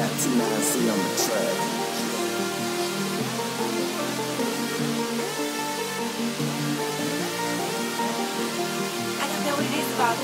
On the track. I don't know what it is about